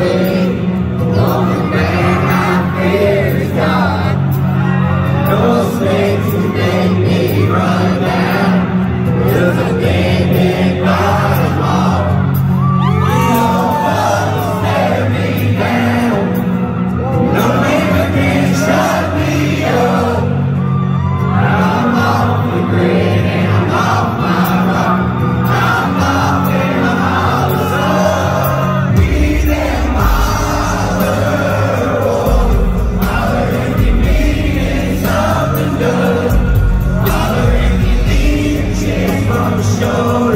Amen. show.